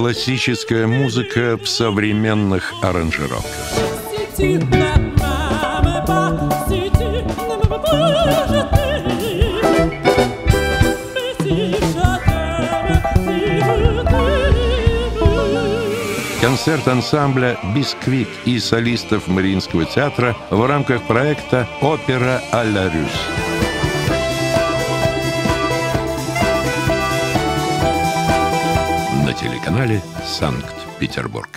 Классическая музыка в современных аранжировках. Концерт ансамбля «Бисквит» и солистов Мариинского театра в рамках проекта «Опера а ла Рюс». Телеканале «Санкт-Петербург».